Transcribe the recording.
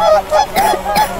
Oh, ha ha!